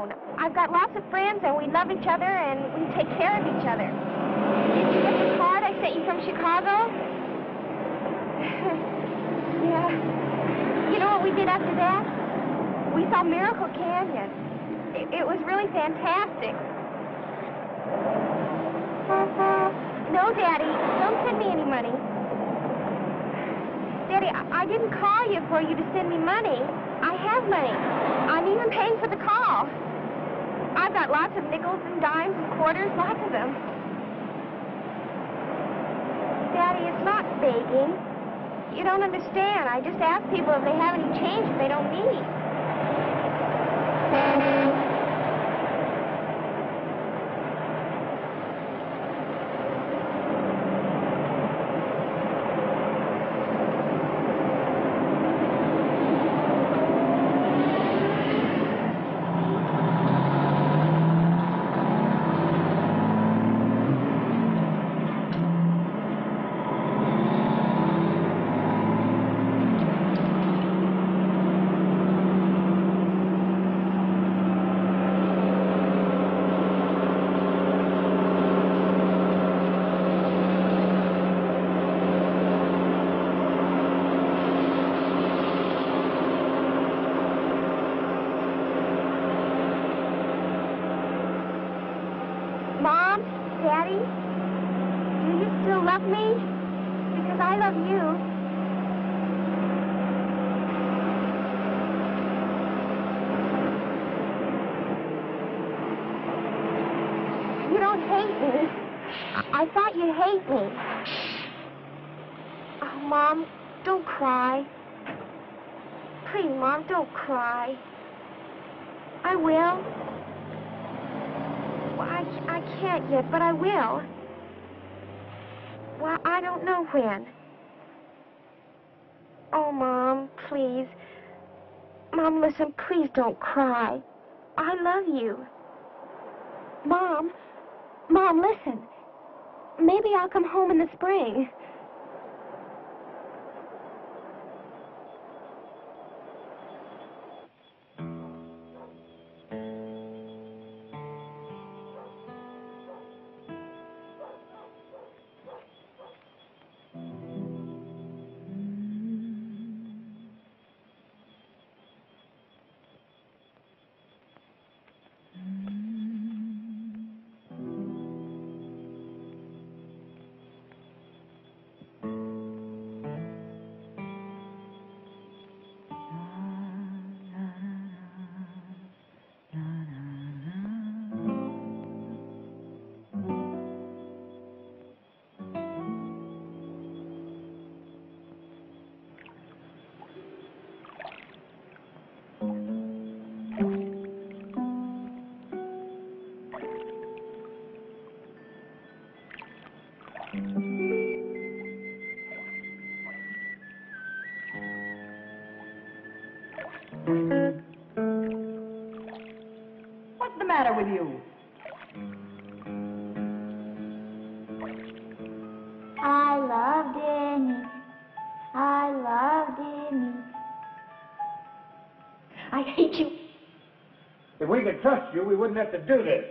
alone. I've got lots of friends, and we love each other, and we take care of each other. Did you get the card I sent you from Chicago? yeah. You know what we did after that? We saw Miracle Canyon. It, it was really fantastic. No, Daddy, don't send me any money. Daddy, I, I didn't call you for you to send me money. I have money. I'm even paying for the call. I've got lots of nickels and dimes and quarters, lots of them. Daddy, it's not begging. You don't understand. I just ask people if they have any change that they don't need. Mom, Daddy, do you still love me? Because I love you. You don't hate me. I, I thought you'd hate me. Oh, Mom, don't cry. Please, Mom, don't cry. I will. Well, I, I can't yet, but I will. Well, I don't know when. Oh, Mom, please. Mom, listen, please don't cry. I love you. Mom, Mom, listen. Maybe I'll come home in the spring. We could trust you, we wouldn't have to do this.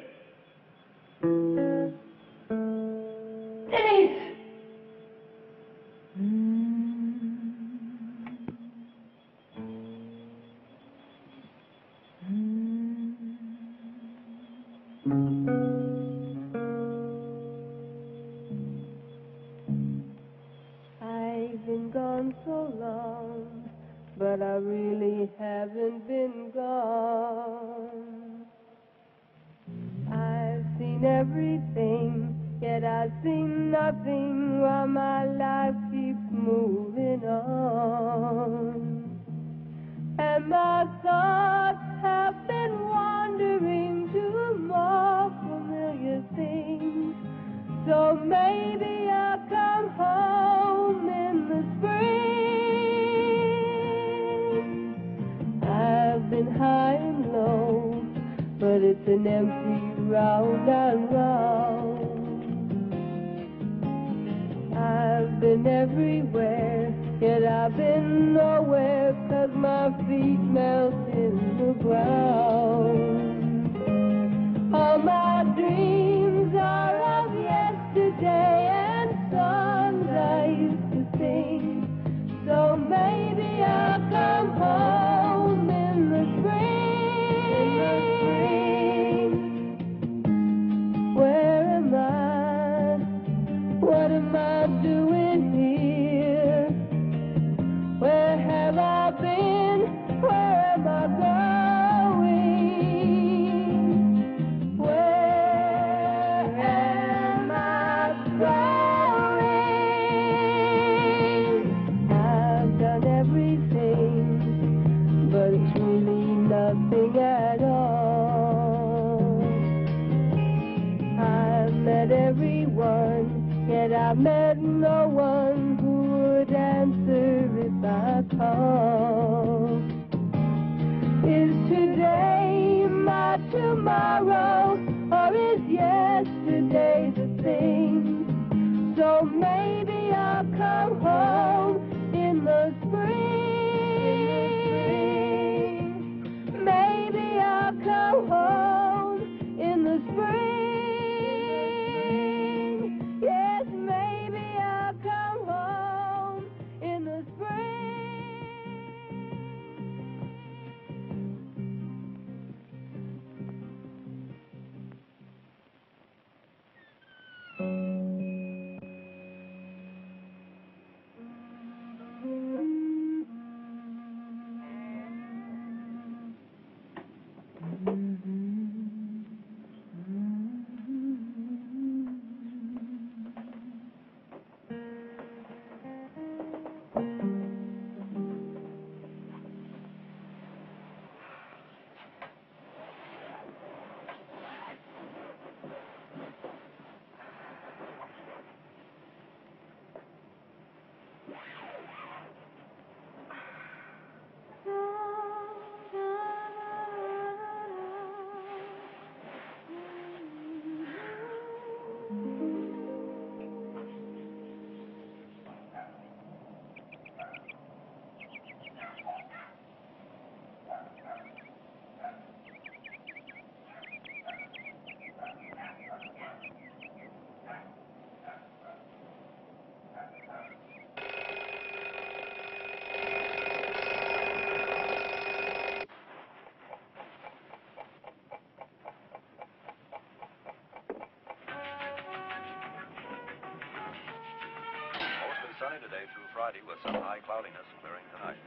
Today through Friday with some high cloudiness clearing tonight.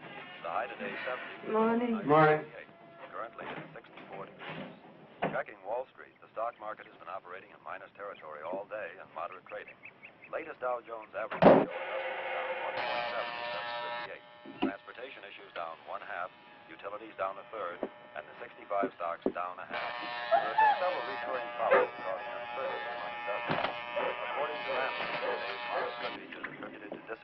The high today 70. Morning. Morning. Currently it's 64 degrees. Checking Wall Street, the stock market has been operating in minus territory all day and moderate trading. Latest Dow Jones average is down 1.7 Transportation issues down one half, utilities down a third, and the 65 stocks down a half. There have been several recurring problems causing uncertainty among investors. According to analysts, today's modest linkage is attributed to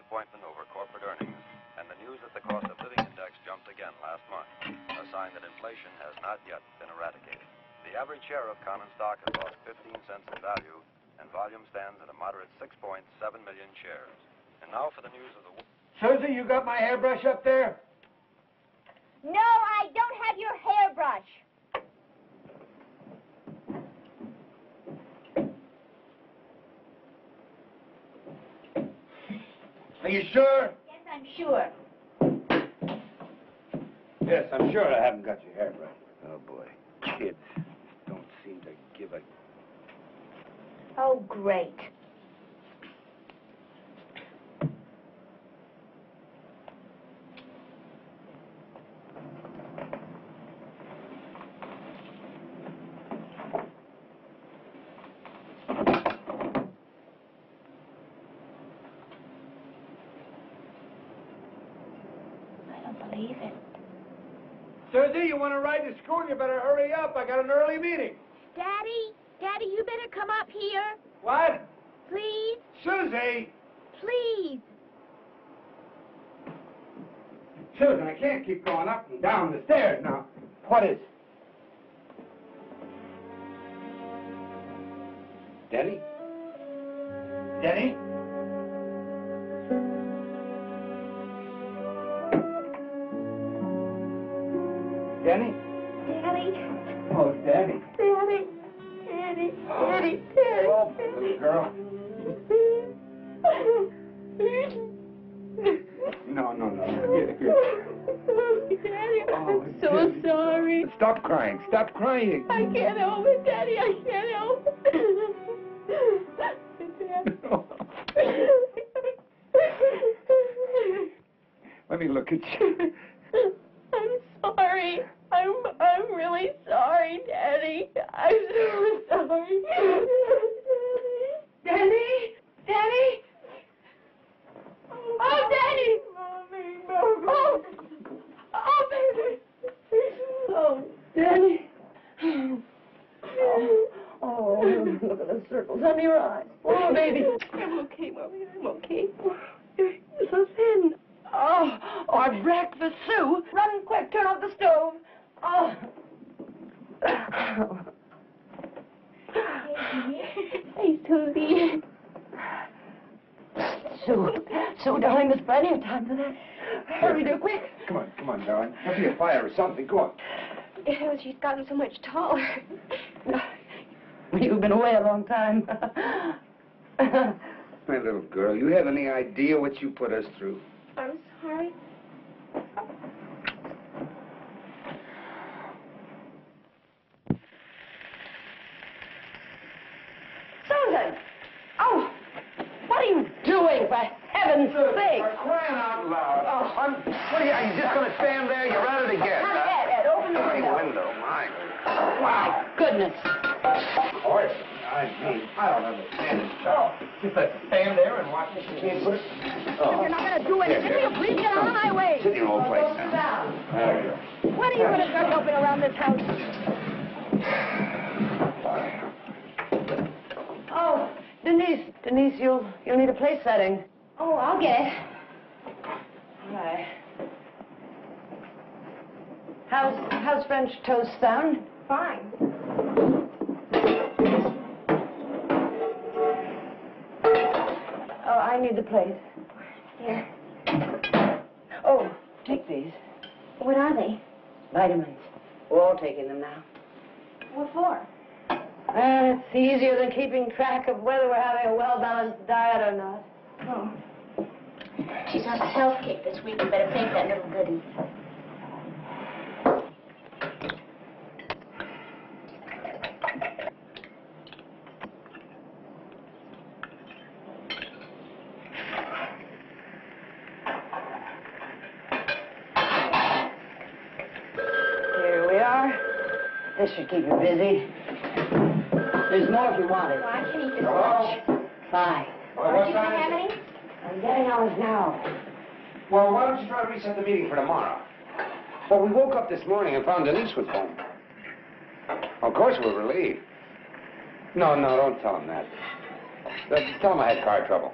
disappointment over corporate earnings and the news that the cost of living index jumped again last month, a sign that inflation has not yet been eradicated. The average share of common stock has lost 15 cents in value, and volume stands at a moderate 6.7 million shares. And now for the news of the week. Susie, you got my hairbrush up there? No, I don't have your hairbrush. Are you sure? Yes, I'm sure. Yes, I'm sure I haven't got your hairbrush. Oh boy, kids don't seem to give a. Oh, great. want to ride to school, you better hurry up. I got an early meeting. Daddy, Daddy, you better come up here. What? Please. Susie! Please. Susan, I can't keep going up and down the stairs now. What is? Daddy? Daddy? Daddy, Daddy. Oh, little girl. No, no, no. Here, here. Daddy, Oh, I'm so Daddy. sorry. Stop crying. Stop crying. I can't help it, Daddy. I can't help it. Let me look at you. I'm sorry. I'm I'm really sorry, Daddy. I'm Bye. Gotten so much taller. You've been away a long time. My little girl, you have any idea what you put us through? You can't put it. Oh. You're not going to do anything. Will you please get out of my way? Sit in your old place now. down. There you go. When are you going to start helping around this house? Oh, Denise, Denise, you'll you'll need a place setting. Oh, I'll get it. All right. How's how's French toast sound? Fine. I need the plate. Here. Oh, take these What are they? vitamins. We're all taking them now. What for? Uh, it's easier than keeping track of whether we're having a well-balanced diet or not. Oh. She's on a health kick this week. You better take that little goodie. Here we are. This should keep you busy. There's more if you want it. Well, I can eat this Hello? much. Bye. Well, Aren't what you time gonna have is any? I'm getting ours now. Well, why don't you try to reset the meeting for tomorrow? Well, we woke up this morning and found Denise was home. Of course, we're relieved. No, no, don't tell him that. Tell him I had car trouble.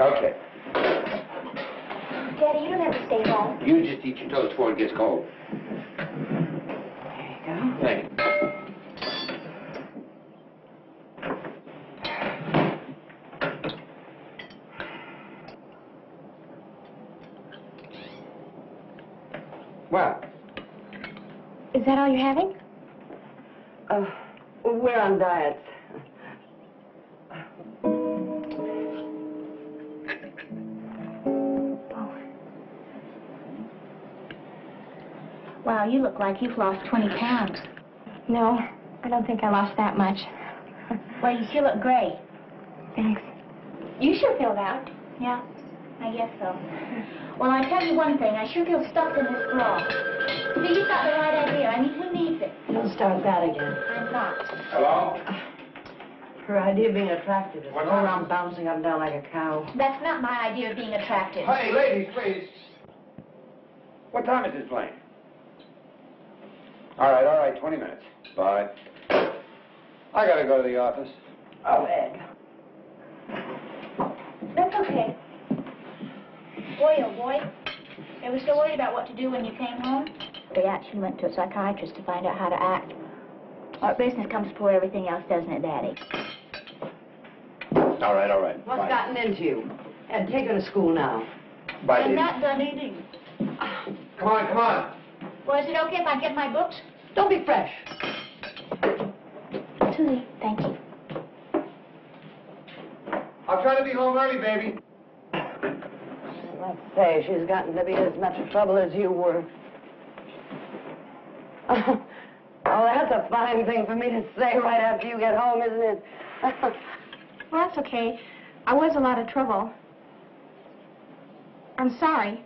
Okay. Daddy, you don't have to stay home. You just eat your toast before it gets cold. There you go. Thank you. Well, Is that all you're having? Uh, we're on diets. Wow, you look like you've lost 20 pounds. No, I don't think I lost that much. well, you sure look great. Thanks. You sure filled out. Yeah, I guess so. Well, I tell you one thing, I sure feel stuffed in this bra. See, you've got the right idea. I mean, who needs it? Don't start that again. I'm not. Hello? Her idea of being attractive is What go happened? around bouncing up and down like a cow. That's not my idea of being attractive. Hey, ladies, please. What time is this plane? all right, all right, 20 minutes. Bye. I gotta go to the office. Oh, Ed. That's okay. Boy, oh boy. They were so worried about what to do when you came home. They actually went to a psychiatrist to find out how to act. Our business comes before everything else, doesn't it, Daddy? All right, all right. What's Fine. gotten into you? And take her to school now. Bye, I'm baby. not done eating. Come on, come on. Well, is it okay if I get my books? Don't be fresh. Too thank you. I'll try to be home early, baby. Let's say she's gotten to be as much trouble as you were. oh, that's a fine thing for me to say right after you get home, isn't it? Well, that's okay. I was a lot of trouble. I'm sorry.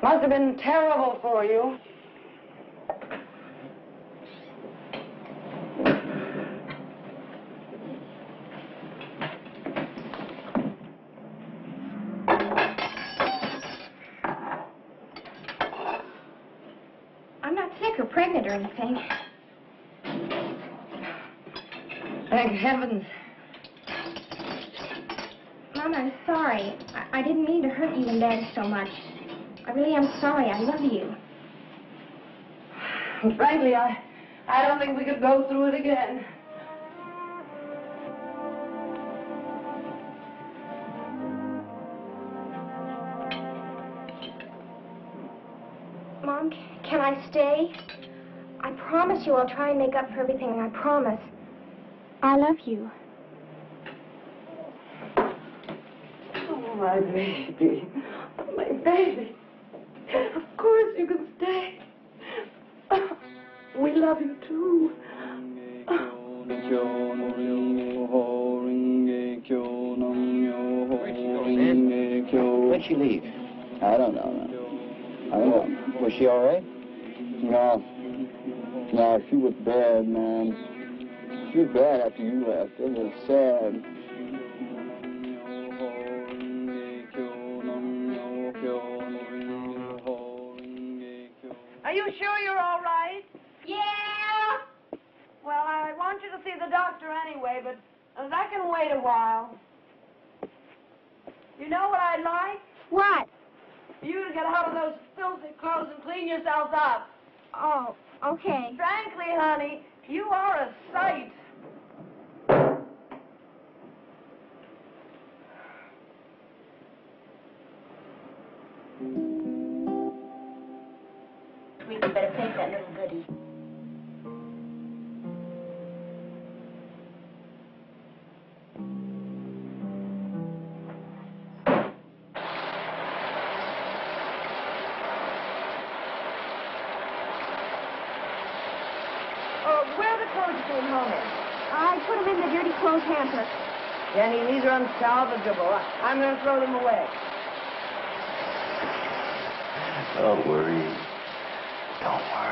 Must have been terrible for you. I'm not sick or pregnant or anything. Thank heavens. Mom, I'm sorry. I, I didn't mean to hurt you and Dad so much. I really am sorry. I love you. Frankly, I, I don't think we could go through it again. Mom, can I stay? I promise you I'll try and make up for everything. I promise. I love you. Oh, my baby. My baby. Of course you can stay. We love you too. Where'd she leave? I don't know. I don't know. Was she all right? No. No, she was bad, man. She was bad after you left. It was sad. Are you sure you're all right? Yeah! Well, I want you to see the doctor anyway, but that can wait a while. You know what I'd like? What? For you to get out of those filthy clothes and clean yourself up. Oh, okay. Frankly, honey, you are a sight. These are unsalvageable. I'm going to throw them away. Don't worry. Don't worry.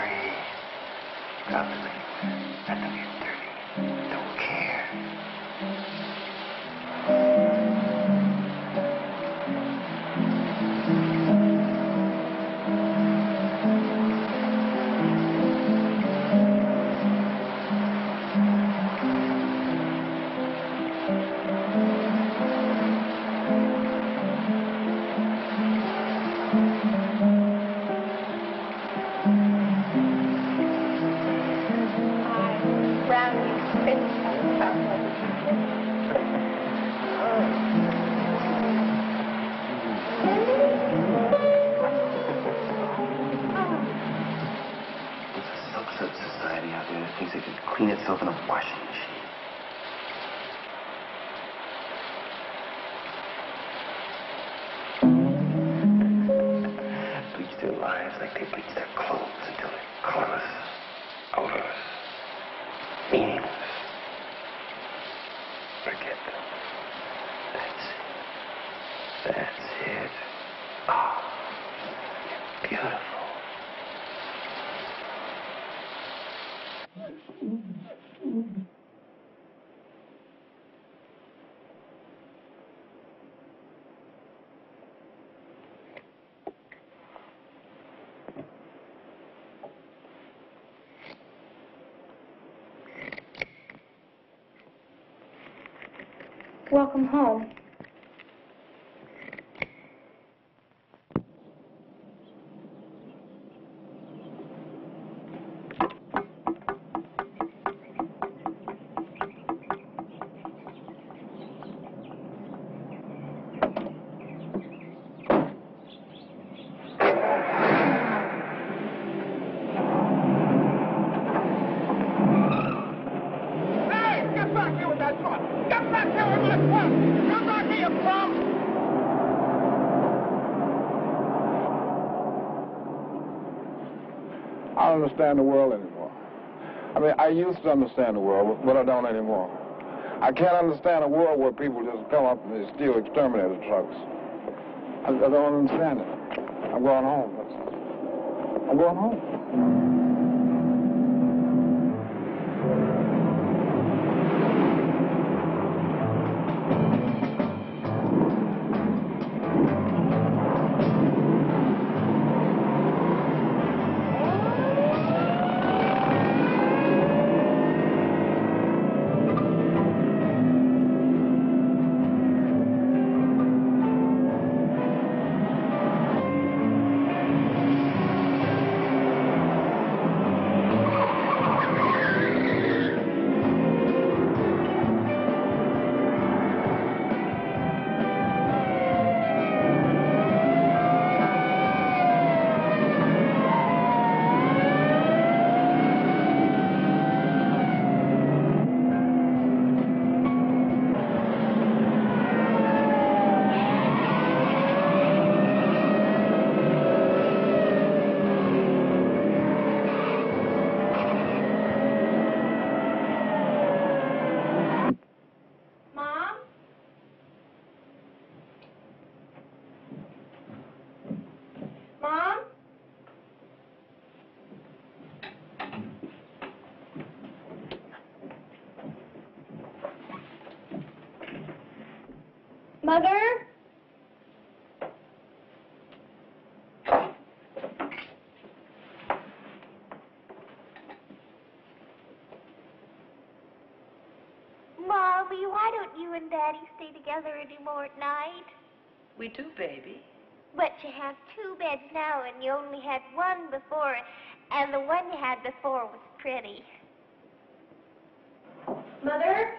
Welcome home. Understand the world anymore. I mean, I used to understand the world, but I don't anymore. I can't understand a world where people just come up and they steal exterminator trucks. I, I don't understand it. I'm going home. I'm going home. Mother? Mommy, why don't you and Daddy stay together anymore at night? We do, baby. But you have two beds now, and you only had one before, and the one you had before was pretty. Mother?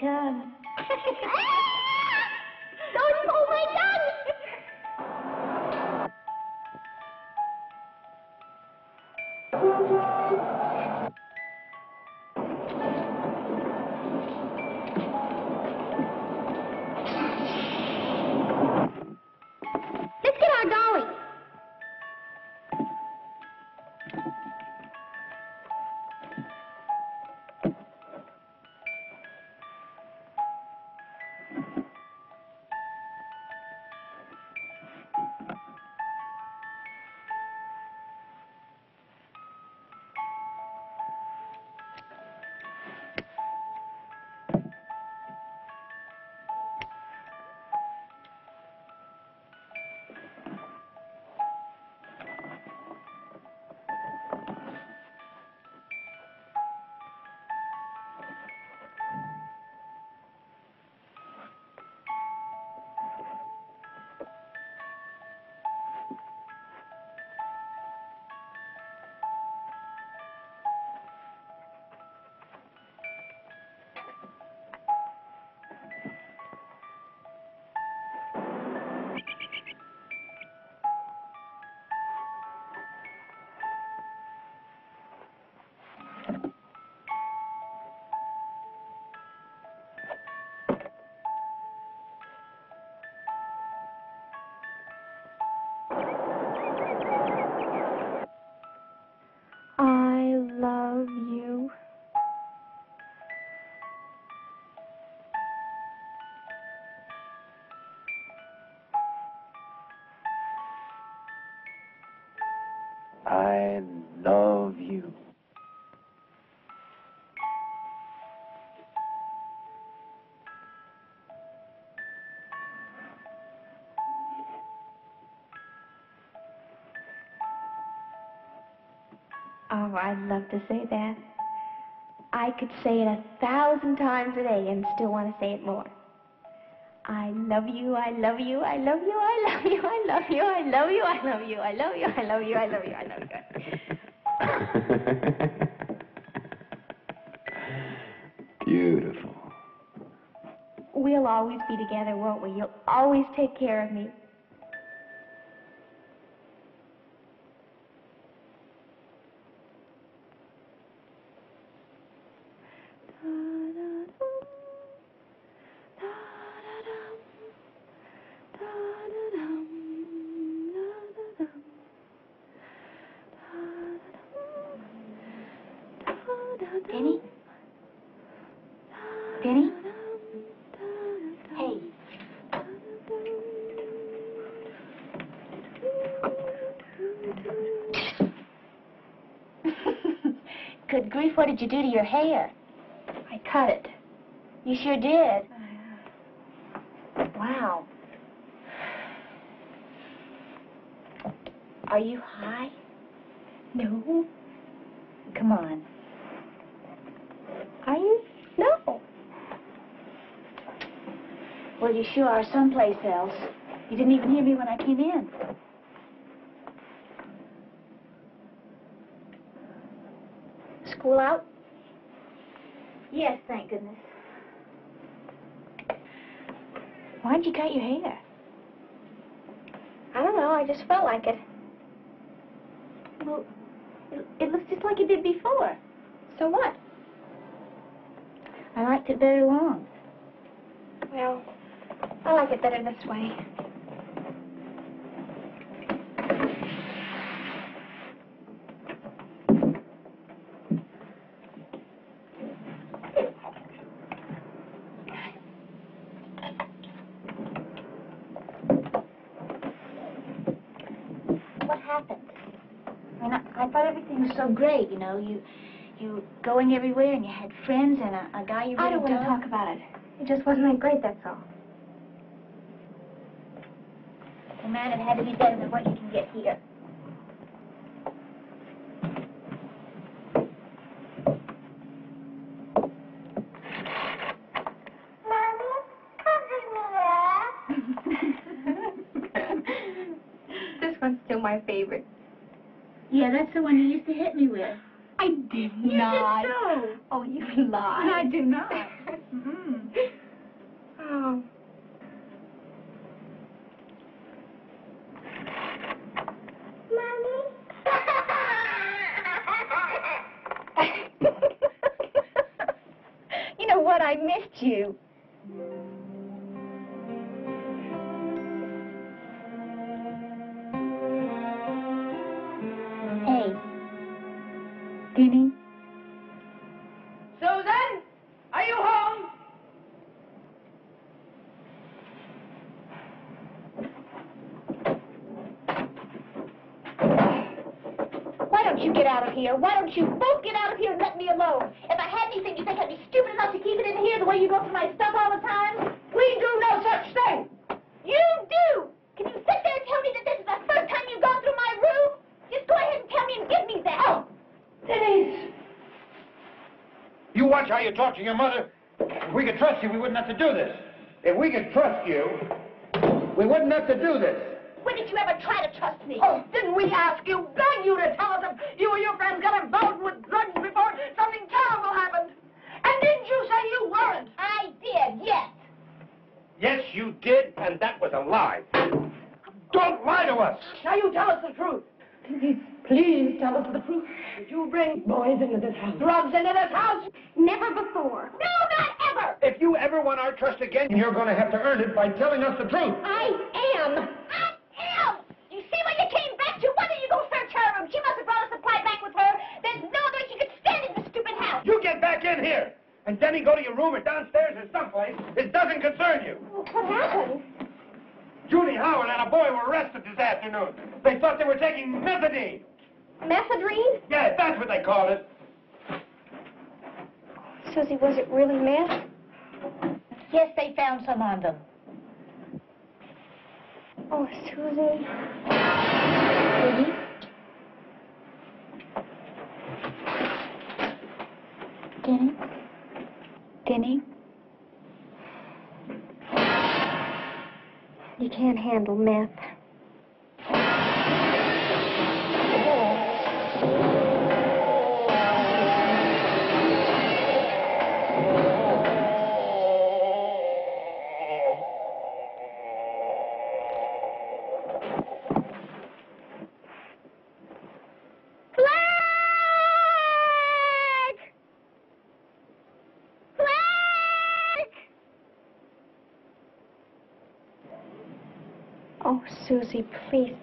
Tongue. Don't pull my tongue! I love you. Oh, I'd love to say that. I could say it a thousand times a day and still want to say it more. I love you, I love you, I love you, I love you, I love you, I love you, I love you, I love you, I love you, I love you, I love you. Beautiful. We'll always be together, won't we? You'll always take care of me. Denny? Denny? Hey. Good grief, what did you do to your hair? I cut it. You sure did. Uh, wow. Are you high? No. Come on. Are you? No. Well, you sure are someplace else. You didn't even hear me when I came in. School out? Yes, thank goodness. Why'd you cut your hair? I don't know. I just felt like it. Well, it, it looks just like it did before. So what? I liked it very long. Well, I like it better this way. What happened? I mean, I, I thought everything was so great, you know. You, you going everywhere, and you had friends, and a, a guy you really I don't want to talk about it. It just wasn't that great, that's all. Well, man, it had to be better than what you can get here. this one's still my favorite. Yeah, that's the one you used to hit me with. I did You not. did so. Oh, you lie. I do not. Mhm. Oh. Here? Why don't you both get out of here and let me alone? If I had anything, you think I'd be stupid enough to keep it in here the way you go through my stuff all the time? We do no such thing. You do! Can you sit there and tell me that this is the first time you've gone through my room? Just go ahead and tell me and give me that. Oh, Denise. You watch how you talk to your mother. If we could trust you, we wouldn't have to do this. If we could trust you, we wouldn't have to do this. when did you ever try to trust me? Oh, didn't we ask you, beg you to tell us if you or your friends got involved with drugs before something terrible happened? And didn't you say you weren't? I did, yes. Yes, you did, and that was a lie. Don't lie to us. Now you tell us the truth. Please, please tell us the truth. Did you bring boys into this house? Drugs into this house? Never before. No, not ever. If you ever want our trust again, you're going to have to earn it by telling us the truth. I am. I am. You see what you came back to? Why didn't you go search her room? She must have brought a supply back with her. There's no other she could stand in this stupid house. You get back in here. And Denny, go to your room or downstairs or someplace. It doesn't concern you. What happened? Judy Howard and a boy were arrested this afternoon. They thought they were taking methadone. Methadone? Yeah, that's what they called it. Susie, was it really meth? Yes, they found some on them. Oh, Susie. Denny? Denny? You can't handle meth. Please.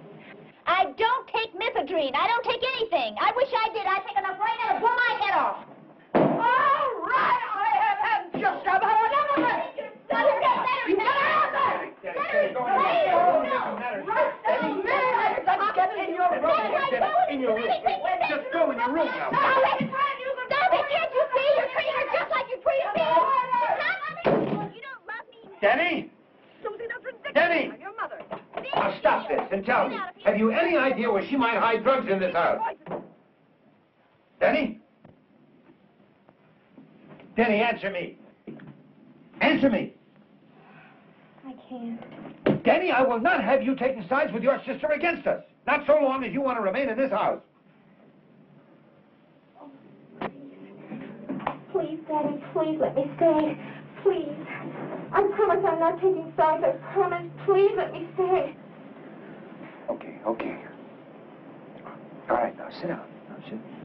I don't take methadone. I don't take anything. I wish I did. I'd take enough right now to blow my head off. All right, I have had just about enough of it. You get out there! Right down there! Let's get in your room. In your room. Just go in your room now. Stop it! Stop it! Can't you see? You're treating her just like you treated me. You don't love me. Denny? Susie, that's ridiculous. Denny! I'm your mother. Now stop this and tell me. Have you any idea where she might hide drugs in this house? Denny? Denny, answer me. Answer me. I can't. Denny, I will not have you taking sides with your sister against us. Not so long as you want to remain in this house. Please, Daddy, please let me stay. Please. I promise I'm not taking sides. I promise. Please let me stay. Okay, okay. All right, now sit down. Now sit. Calm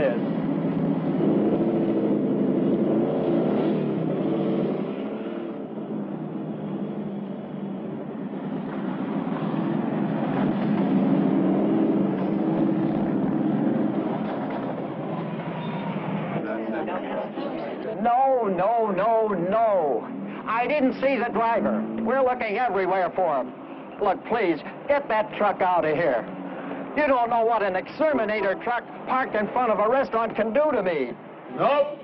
it is. No, no, no, no. I didn't see the driver. We're looking everywhere for him. Look, please, get that truck out of here. You don't know what an exterminator truck parked in front of a restaurant can do to me. Nope.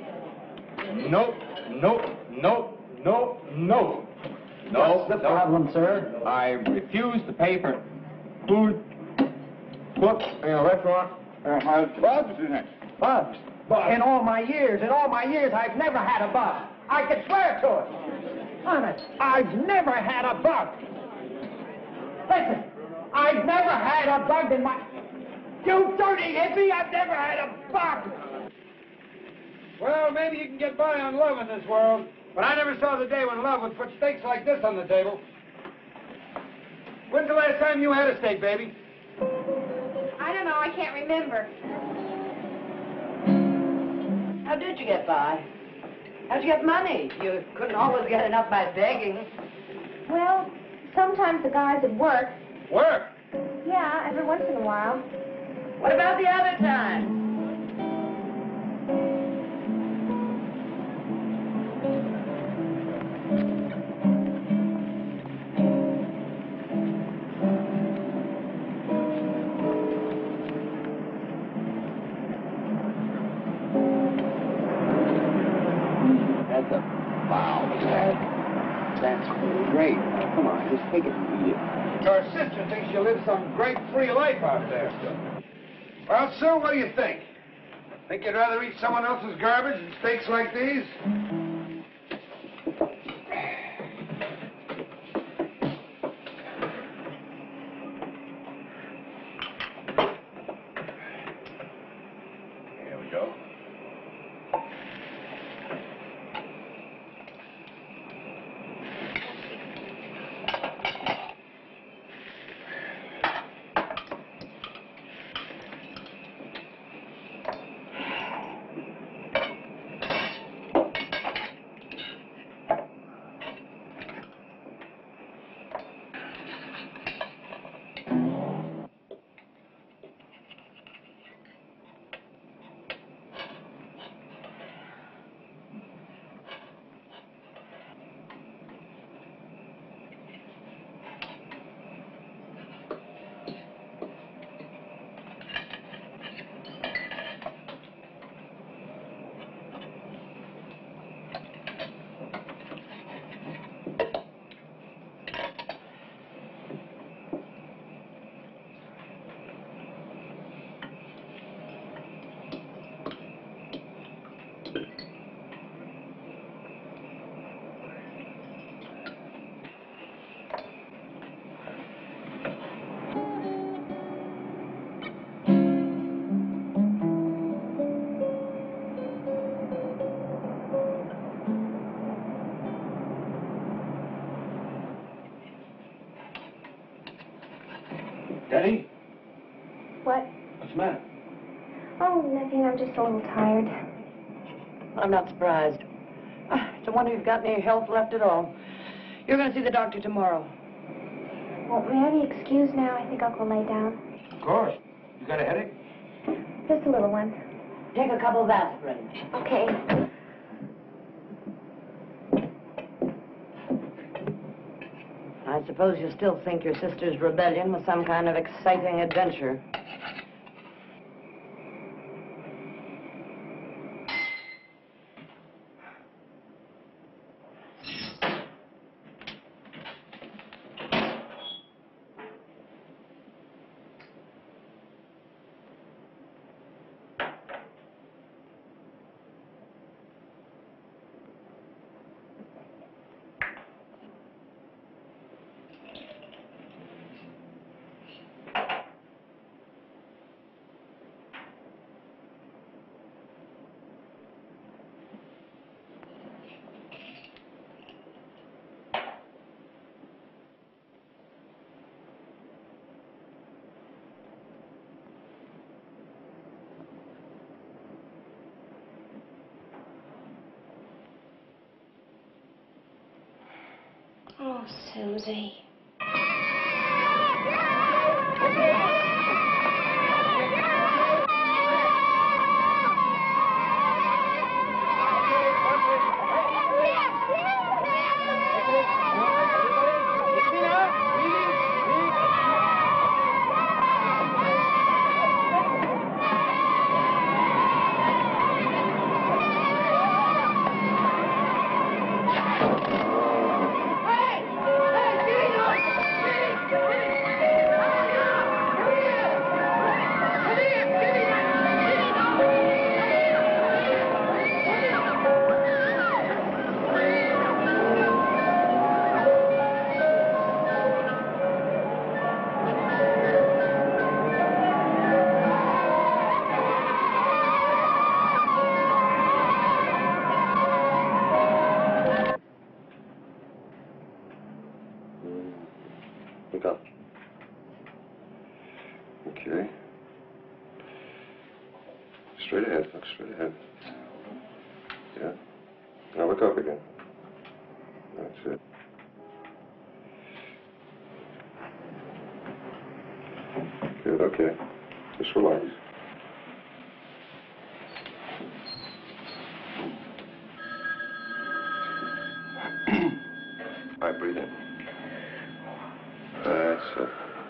Nope. Nope. Nope. Nope. Nope. No. What's the problem, sir? I refuse to pay for food cooked in a restaurant that has bugs in it. Bugs? In all my years, in all my years, I've never had a bug. I can swear to it. Honest, I've never had a bug. Listen, I've never had a bug in my... You dirty hippie, I've never had a bug. Well, maybe you can get by on love in this world, but I never saw the day when love would put steaks like this on the table. When's the last time you had a steak, baby? I don't know. I can't remember. How did you get by? How'd you get money? You couldn't always get enough by begging. Well, sometimes the guys at work. Work. Yeah, every once in a while. What about the other time? And eat it. Your sister thinks you live some great free life out there. Well, Sue, what do you think? Think you'd rather eat someone else's garbage than steaks like these? I'm just a little tired. I'm not surprised. Ah, It's a wonder you've got any health left at all. You're going to see the doctor tomorrow. Well, may I be excused now? I think I'll go lay down. Of course. You got a headache? Just a little one. Take a couple of aspirin. Okay. I suppose you still think your sister's rebellion was some kind of exciting adventure. Oh, Susie.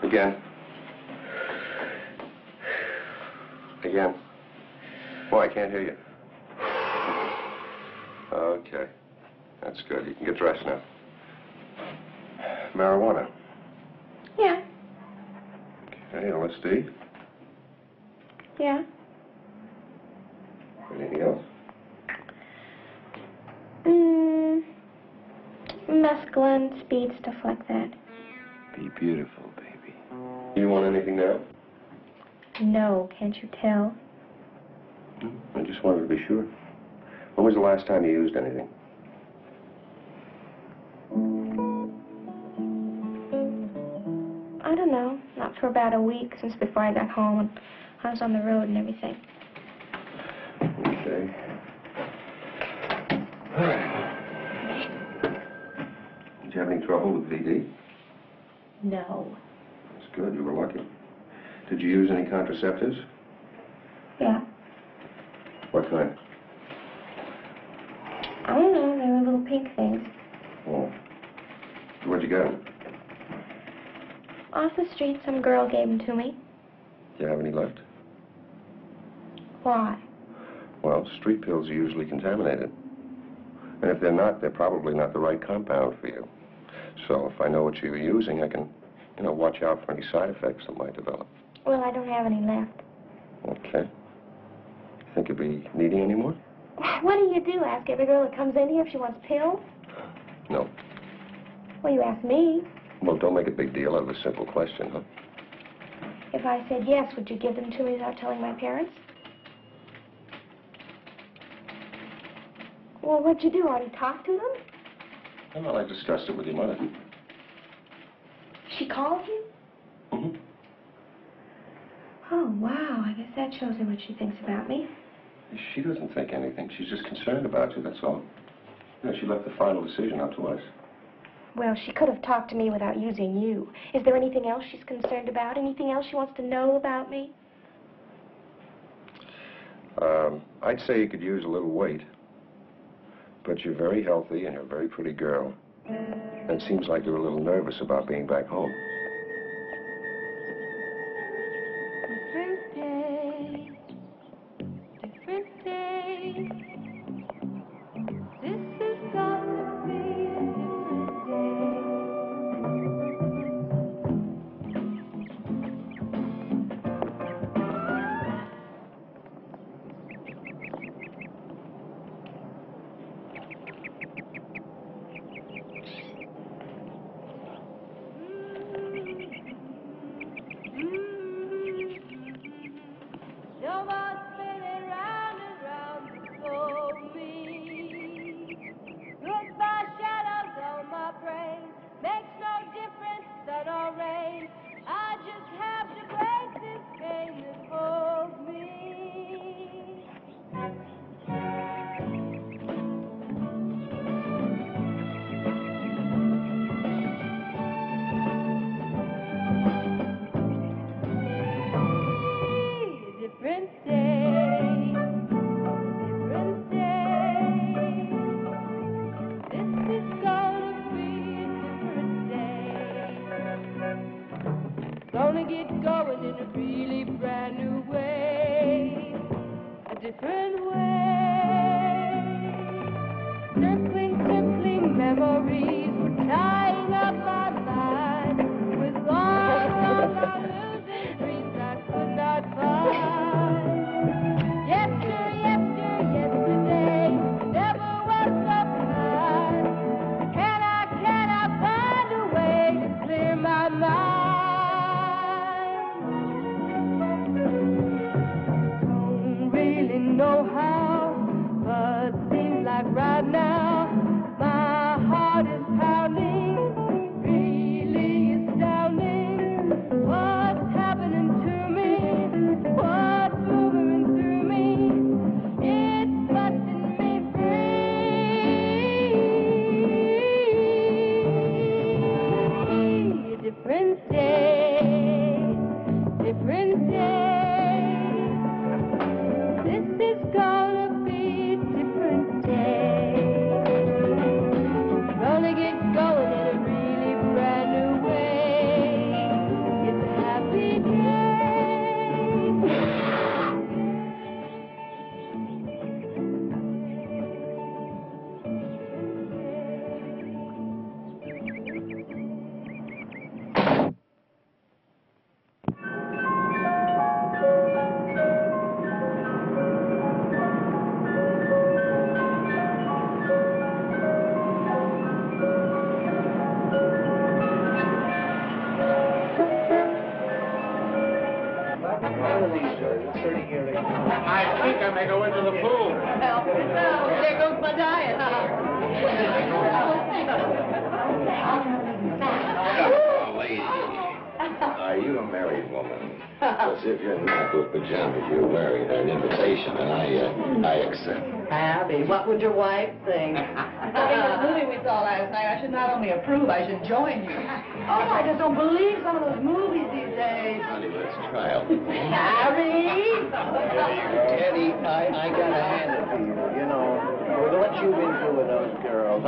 Again. Again. Boy, I can't hear you. Okay. That's good. You can get dressed now. Marijuana. Yeah. Okay, LSD. Yeah. Anything else? Mm, mescaline, speed, stuff like that. Be beautiful, baby. Do you want anything now? No, can't you tell? I just wanted to be sure. When was the last time you used anything? I don't know. Not for about a week since before I got home and I was on the road and everything. Okay. All right. Did you have any trouble with VD? No. Good. You were lucky. Did you use any contraceptives? Yeah. What kind? I don't know. They were little pink things. Oh. Where'd you get them? Off the street, some girl gave them to me. Do you have any left? Why? Well, street pills are usually contaminated. And if they're not, they're probably not the right compound for you. So if I know what you were using, I can, you know, watch out for any side effects that might develop. Well, I don't have any left. Okay. Think you'll be needing any more? What do you do? Ask every girl that comes in here if she wants pills? No. Well, you ask me. Well, don't make a big deal out of a simple question, huh? If I said yes, would you give them to me without telling my parents? Well, what'd you do? Already talked to them? Well, I discussed it with your mother. She called you? Mm-hmm. Oh, wow. I guess that shows him what she thinks about me. She doesn't think anything. She's just concerned about you, that's all. You know, she left the final decision up to us. Well, she could have talked to me without using you. Is there anything else she's concerned about? Anything else she wants to know about me? Um, I'd say you could use a little weight. But you're very healthy and you're a very pretty girl. And it seems like you're a little nervous about being back home.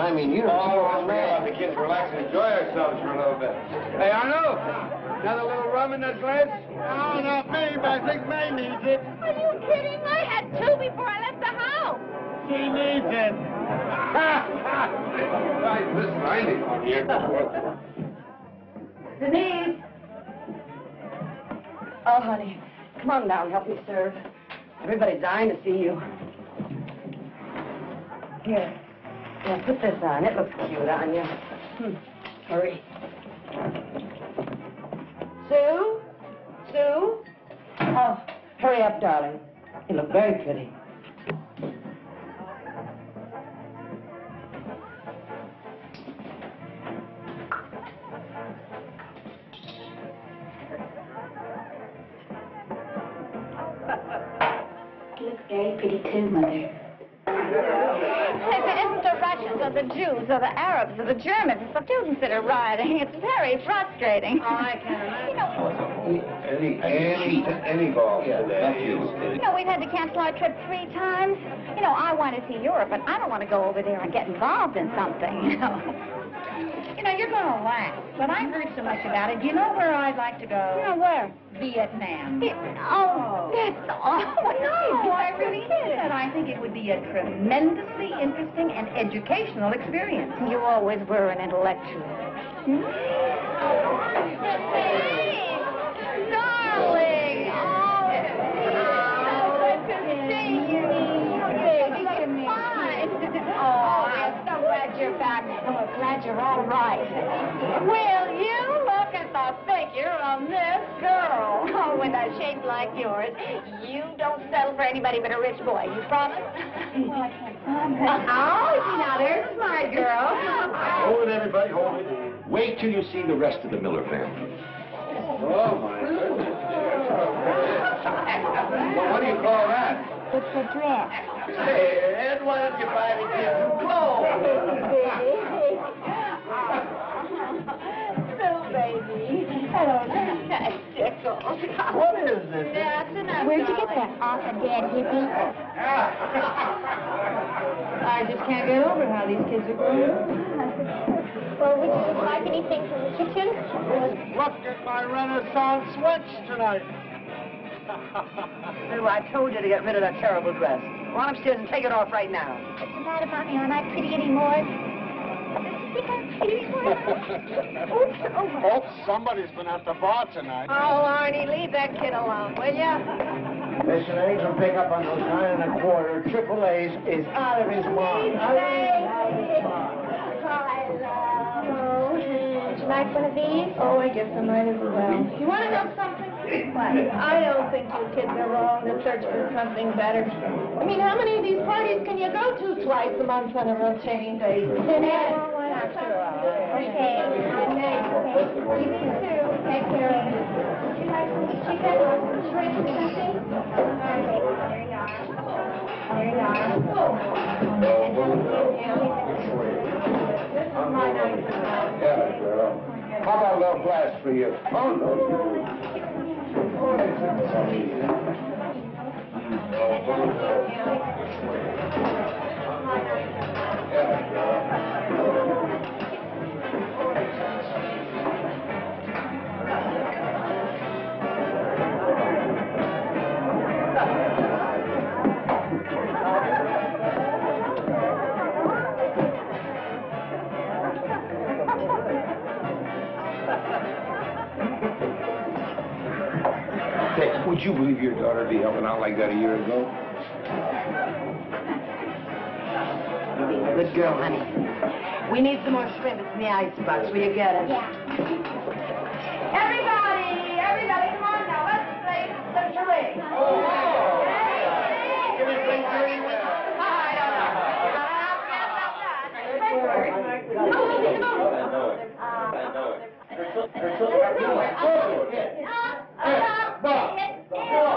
I mean, you're a Oh, smart let's let man. the kids relax and enjoy ourselves for a little bit. Hey, Arnold, another little rum in that glass? Oh, not me, but I think May needs it. Are you kidding? I had two before I left the house. She needs it. Guys, listen, I need one here. Denise! Oh, honey, come on down, help me serve. Everybody's dying to see you. Here, yeah, put this on. It looks cute on you. Hmm. Hurry. Sue? Sue? Oh, hurry up, darling. You look very pretty. You look very pretty too, Mother. If it isn't the Russians or the Jews or the Arabs or the Germans, it's the students that are rioting. It's very frustrating. Oh, I can imagine. You know, Any, any, any ball today. you know, we've had to cancel our trip three times. You know, I want to see Europe, but I don't want to go over there and get involved in something, you know. You know, you're gonna laugh, but I've heard so much about it. Do you know where I'd like to go? You know, where? Vietnam. Oh, that's awful. No, I really did. I think it would be a tremendously interesting and educational experience. You always were an intellectual. Hmm? Darling! Oh, so good to see you. Baby, you're fine. Oh, I'm so glad you're back. Oh, I'm glad you're all right. Will you look at the figure on this girl? Oh, with a shape like yours, you don't settle for anybody but a rich boy. You promise? Well, I can't promise. Oh, see, now there's a smart girl. Hold it, everybody, hold it. Wait till you see the rest of the Miller family. Oh, my goodness. Well, what do you call that? It's a dress. Hey, Ed, why don't you buy me some So, baby. Oh, that's tickled. What is this? That's enough. Where'd you get that off of Dad Hippie? Ah. I just can't get over how these kids are growing. Well, would you like anything from the kitchen? Look at my Renaissance switch tonight. Sue, I told you to get rid of that terrible dress. Run upstairs and take it off right now. What's the matter, Mommy? Aren't I pretty anymore? Oops, oh, Oops, somebody's been at the bar tonight. Oh, Arnie, leave that kid alone, will ya? Listen, I ain't gonna pick up on those nine and a quarter. Triple A's is out of his mind. Out of his mind. Oh, would you like one of these? Oh, I guess I might as well. You want to know something? I don't think you kids are wrong to search for something better. I mean, how many of these parties can you go to twice a month on a rotating basis? Not? Okay. Good night. You too. Take care of it. Would you like some chicken? Shrimp or something? Okay. There you are. There you are. This is my night. Yeah, girl. How about a little glass for you? Oh, no. Thank you. Would you believe your daughter would be helping out like that a year ago? Good girl, honey. We need some more shrimp. It's in the icebox. Will you get it? Yeah. Everybody, everybody, come on now. Let's play the charade. Okay, gee. Oh. Yeah.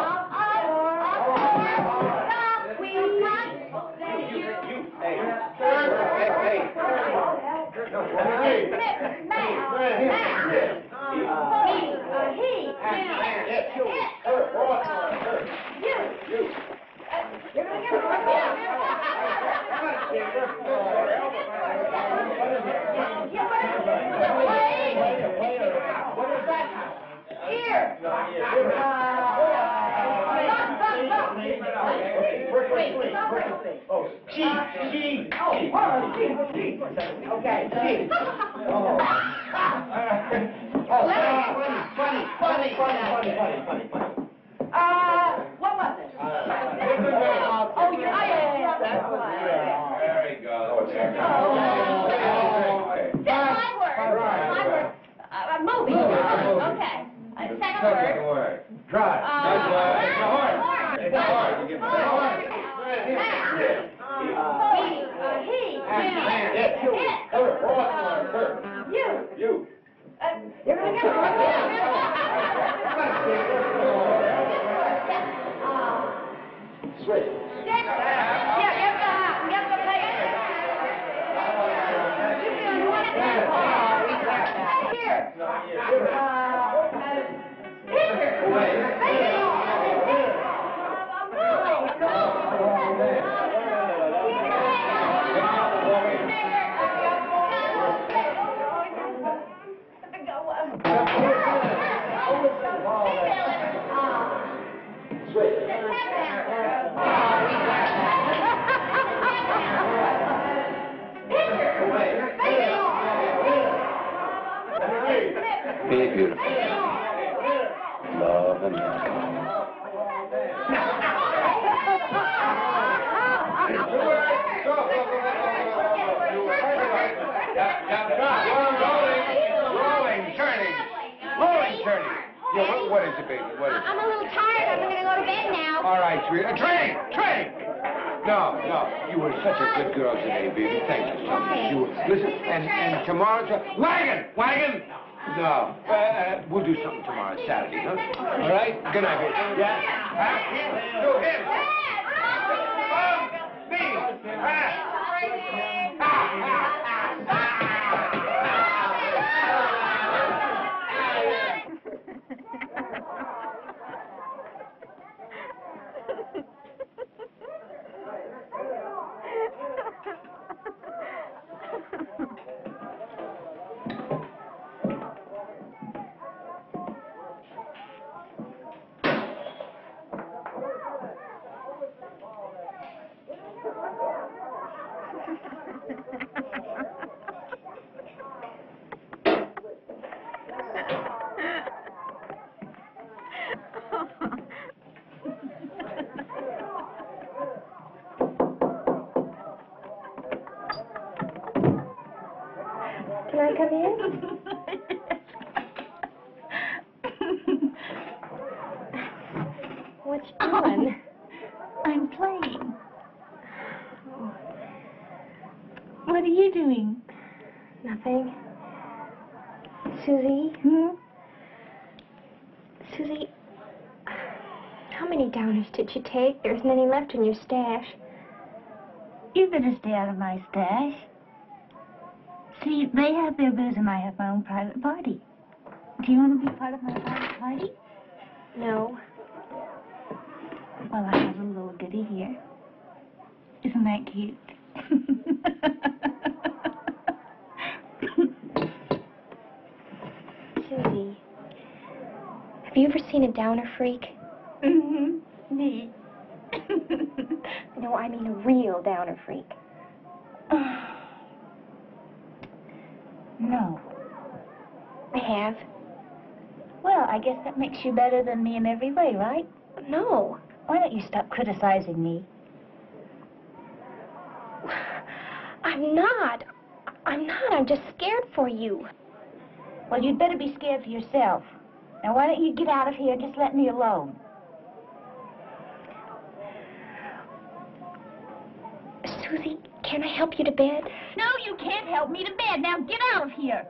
Oh. Uh? Oh. Uh, movie. Okay. A second word. word. Drive. Uh, it's a horse. It's a horse. You get the horse. You. Here we go. Yeah, get the, get the player. Be beautiful. Love and love. What, is it, baby? What is it? I'm a little tired. I'm gonna go to bed now. All right, sweet. Uh, train, train. No, no, you were such a good girl today, baby. Thank you so much. You were, listen, and and tomorrow, wagon, wagon. No, uh, uh, we'll do something tomorrow, Saturday, huh? All right. Good night, baby. Yeah. Huh? To him. From me. Can I come in? what you doing? I'm playing. What are you doing? Nothing. Susie? Hmm? Susie, how many downers did you take? There isn't any left in your stash. You better stay out of my stash. See, they have their booze and I have my own private party. Do you want to be part of my private party? No. Well, I have a little goodie here. Isn't that cute? Susie, have you ever seen a downer freak? mm-hmm. Me. No, I mean a real downer freak. no. I have. Well, I guess that makes you better than me in every way, right? No. Why don't you stop criticizing me? I'm not. I'm not. I'm just scared for you. Well, you'd better be scared for yourself. Now, why don't you get out of here and just let me alone? Susie, can I help you to bed? No, you can't help me to bed. Now, get out of here.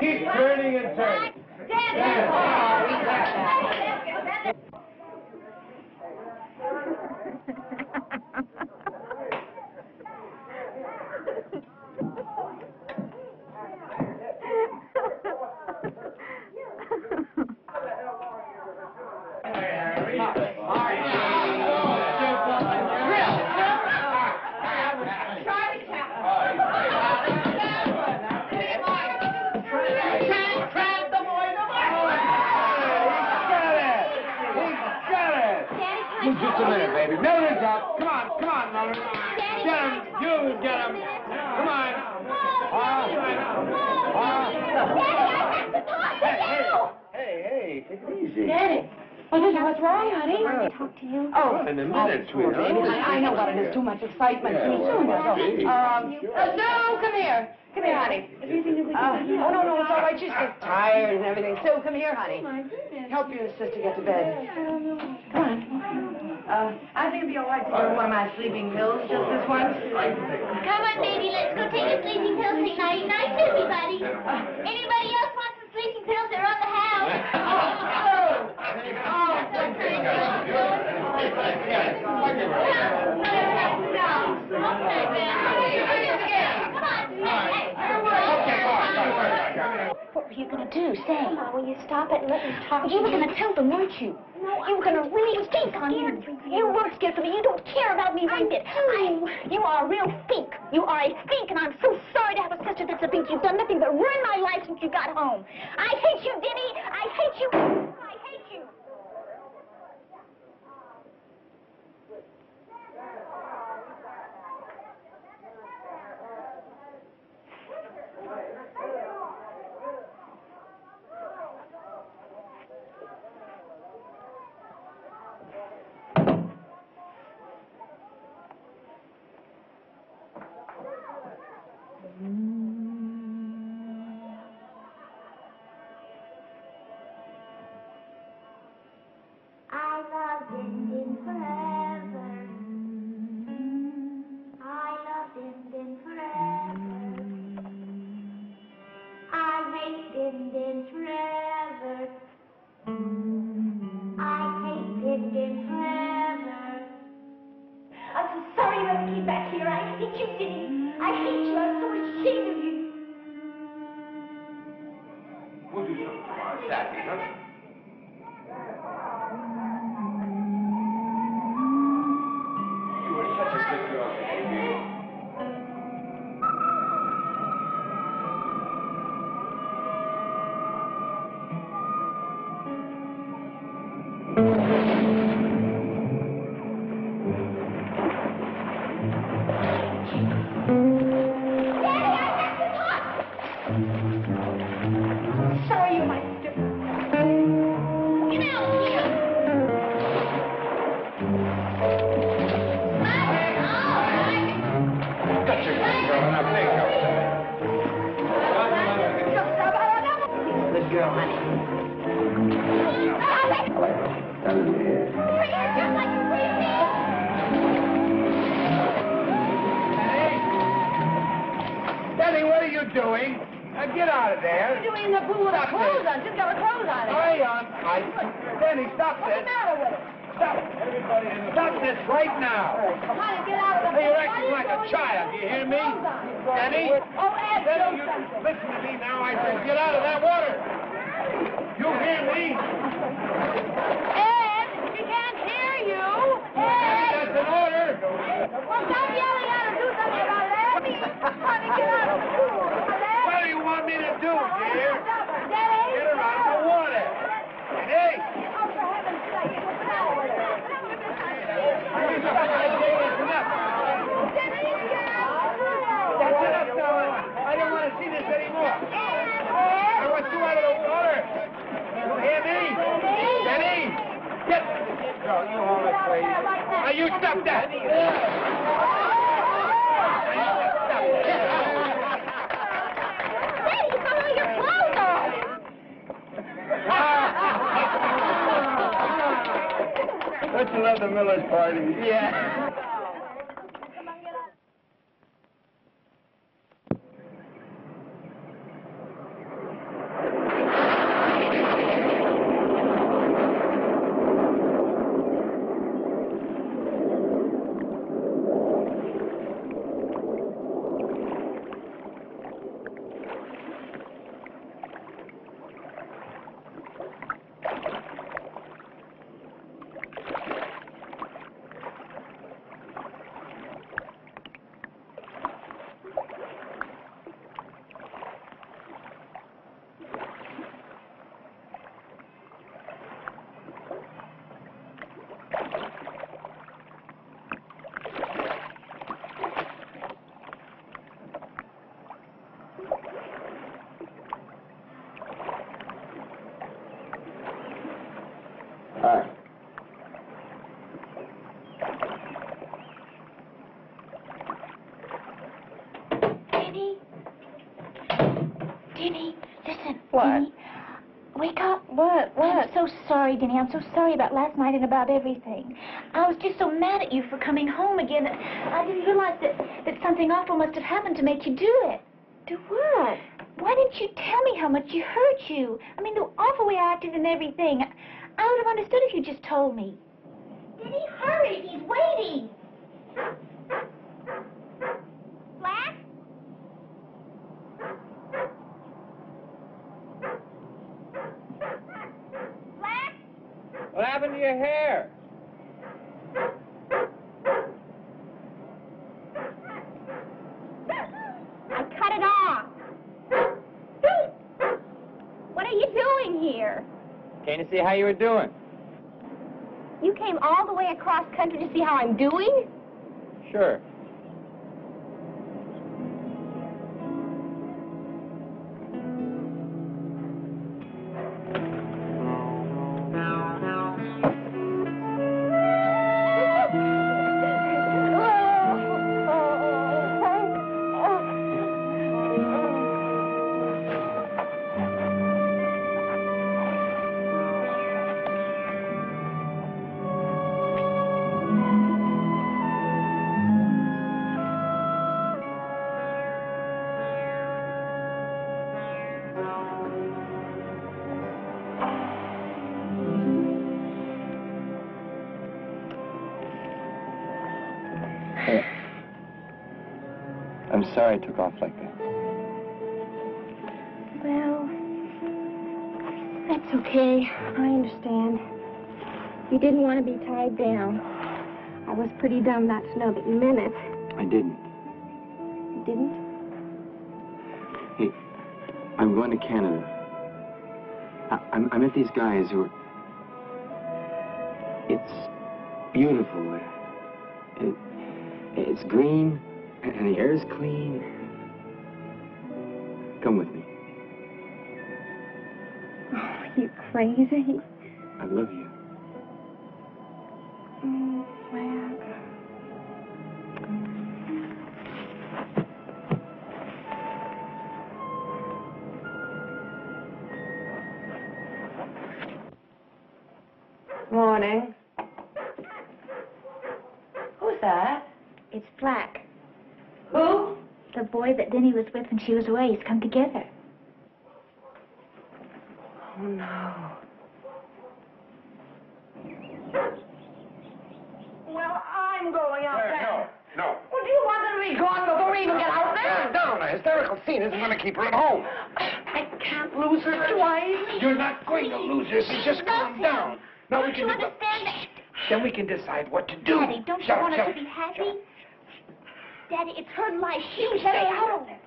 Keep turning and turning. Just a minute, baby. Mildred's up. Come on, come on, Mildred. Get him. You get him. Come on. Ah, ah. Hey, hey, hey, hey, take it easy. Daddy, Well, this what's wrong, honey. Talk to you. Oh, In a minute, sweetheart. I, I know what it is. Too much excitement. Yeah, well. Um, uh, Sue, come here. Come here, honey. Uh, oh, no, no, it's all right. She's just tired and everything. Sue, come here, honey. Help your sister get to bed. Come on. Uh, I think it'd be all right to go to one of my sleeping pills just this once. Come on, baby, let's go take a sleeping pill. Say night night, everybody. Anybody else want some sleeping pills? They're on the house. Oh, oh, so What were you going to do? Say. will you stop it and let me talk You were going to tell them, weren't you? No, you were going to really speak on me. You weren't scared for me. You don't care about me one bit. I, you are a real fink. You are a fink, and I'm so sorry to have a sister that's a fink. You've done nothing but ruin my life since you got home. I hate you, Vinny. I hate you. I hate you. Stop that. Now, you stop Hey, you got all your clothes on. Don't love the Miller's party? Yeah. What? Denny, wake up. What? What? I'm so sorry, Denny. I'm so sorry about last night and about everything. I was just so mad at you for coming home again. I didn't realize that, that something awful must have happened to make you do it. Do what? Why didn't you tell me how much you hurt you? I mean, the awful way I acted and everything. I would have understood if you just told me. Denny, hurry. He's waiting. Flash? Flash? What happened to your hair? I cut it off. What are you doing here? Came to see how you were doing. You came all the way across country to see how I'm doing? I'm sorry I took off like that. Well, that's okay. I understand. You didn't want to be tied down. I was pretty dumb not to know that you meant it. I didn't. You didn't? I'm going to Canada. I, I'm, I met these guys who are. It's beautiful there. It, it's green, and the air's clean. Come with me. Oh, you crazy? I love you. Denny was with when she was away. He's come together. Oh, no. Well, I'm going out there. No. Well, do you want them to be gone before we even get out there? Down. A hysterical scene isn't going to keep her at home. I can't lose her twice. You're not going to lose her if just calm down. Now we Don't you can. understand that? Then we can decide what to do. Daddy, don't you up, want her to be happy? Daddy, it's her life. She was stay out of there.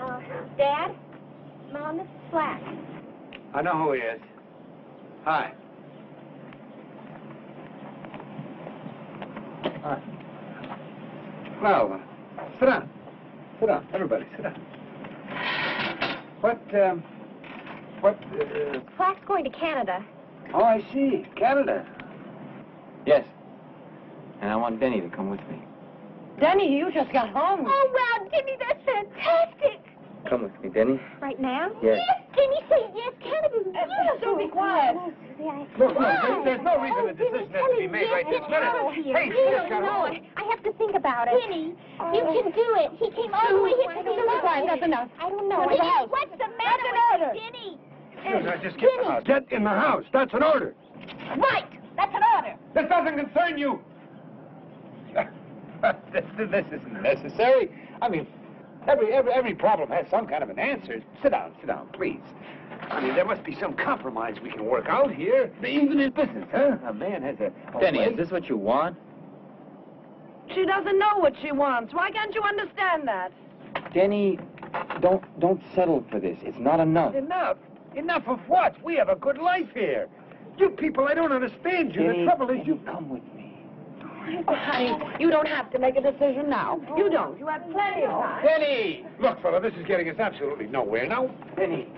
Uh, Dad? Mom, this is Flack. I know who he is. Hi. Hi. Well, uh, sit down. Sit down. Everybody, sit down. What, um, what, uh, Flack's going to Canada. oh, I see. Canada. Yes. And I want Denny to come with me. Denny, you just got home. Oh, wow, Denny, that's fantastic. Come with me, Denny. Right now? Yes. Denny, say yes. Canada's Uh, beautiful. so be quiet. Yeah, Look, look, why? there's- there's no reason Oh, a decision Denny, has to be tell made right this get minute. out of here. Hey, You don't know it. I have to think about it. Denny, you can do it. He came all the way here to Sue, see be quiet. That's enough. I don't know. Come to the Denny. What's the matter That's an with order. you, Denny? Excuse me, just get in the house. Get in the house. That's an order. Right. That's an order. This doesn't concern you. this, this isn't necessary. I mean, every, every, every problem has some kind of an answer. Sit down, sit down, please. I mean, there must be some compromise we can work out here, even in business, huh? A man has a... a Denny, way- is this what you want? She doesn't know what she wants. Why can't you understand that? Denny, don't don't settle for this. It's not enough. Enough. Enough of what? We have a good life here. You people, I don't understand you. Denny, the trouble is you... come with me. Oh, honey, you don't have to make a decision now. You don't. You have plenty of time. Denny! Look, fella, this is getting us absolutely nowhere. Now, Denny,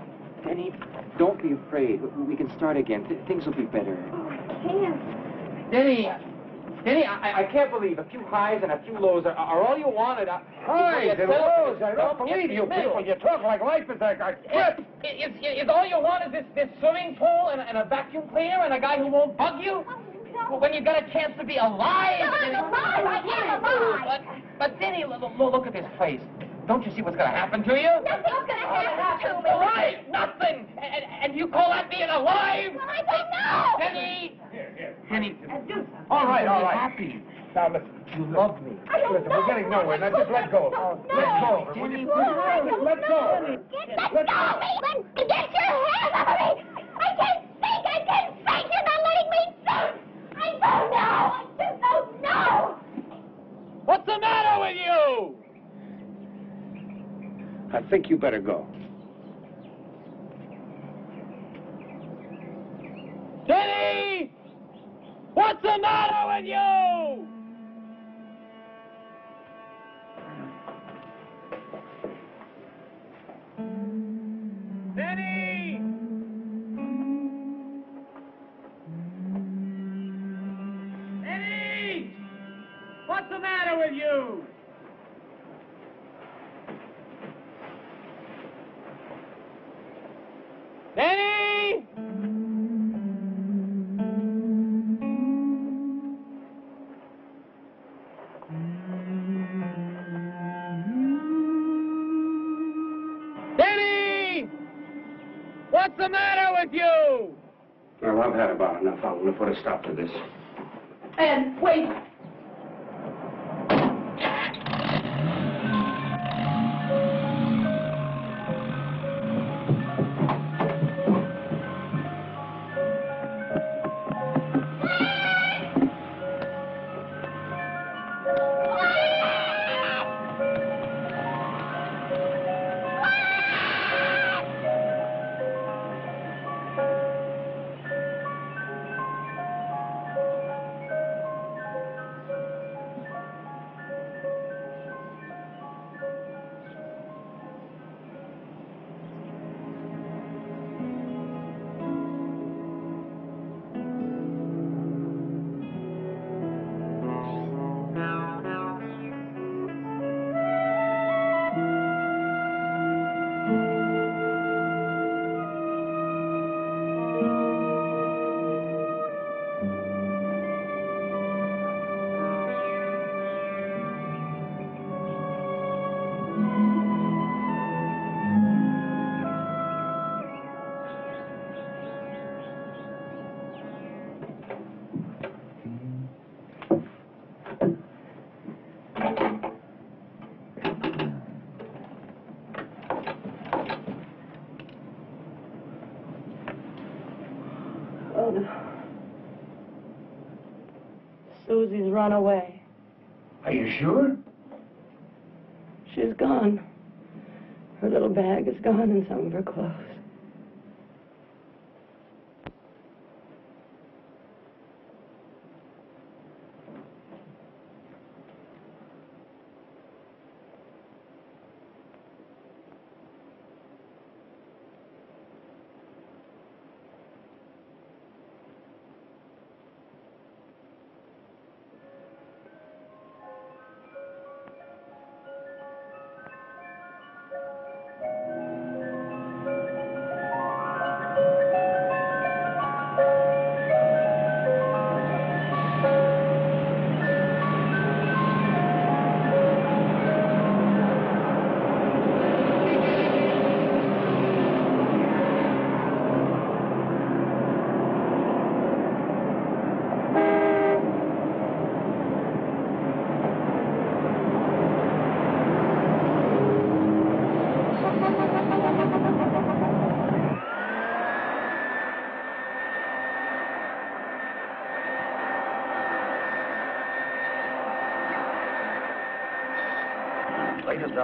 Denny, don't be afraid. We can start again. Th- things will be better. Oh, I Can't. Denny, Denny, I, I can't believe a few highs and a few lows are, are all you wanted. Uh, Highs and lows, I this don't believe you middle. people. You talk like life is a, a grip. Is, is, is all you want is this, this swimming pool and, and a vacuum cleaner and a guy who won't bug you? Well, when you got a chance to be alive. No, I'm Denny- alive. I am alive. But, but Denny, look, look at this place. Don't you see what's going to happen to you? Nothing's gonna happen to me. Right, nothing. And, and you call that being alive? Well, I don't know. Denny! Here, here. Denny, All right, all right. happy. Now listen. You love me. I don't Listen, know. we're getting nowhere. Now just let go. No, Let no. go. of her, will you? I don't Let go. of her. Get let go of me! Let, get your hands off me! I can't think! I can't think! You're not letting me think! I don't know! I just don't know! What's the matter with you? I think you better go. Denny! What's the matter with you? The matter with you? Denny! Denny! What's the matter with you? Well, I've had about enough. I'm going to put a stop to this. And wait. Run away. Are you sure? She's gone. Her little bag is gone and some of her clothes.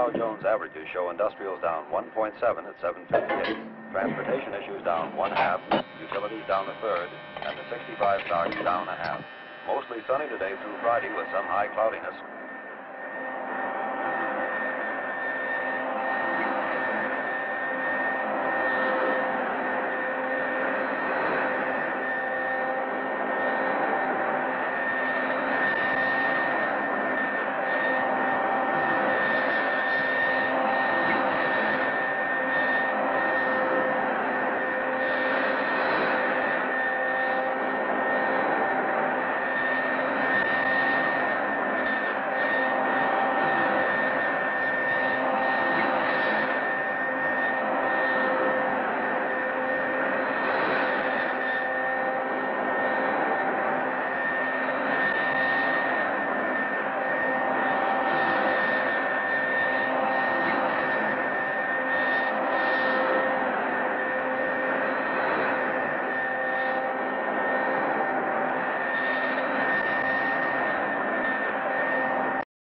Dow Jones averages show industrials down 1.7 at 758. Transportation issues down one half, utilities down a third, and the 65 stocks down a half. Mostly sunny today through Friday with some high cloudiness.